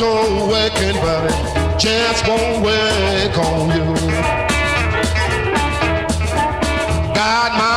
your working body just won't work on you. God, my